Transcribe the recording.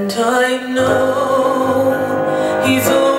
And I know he's always.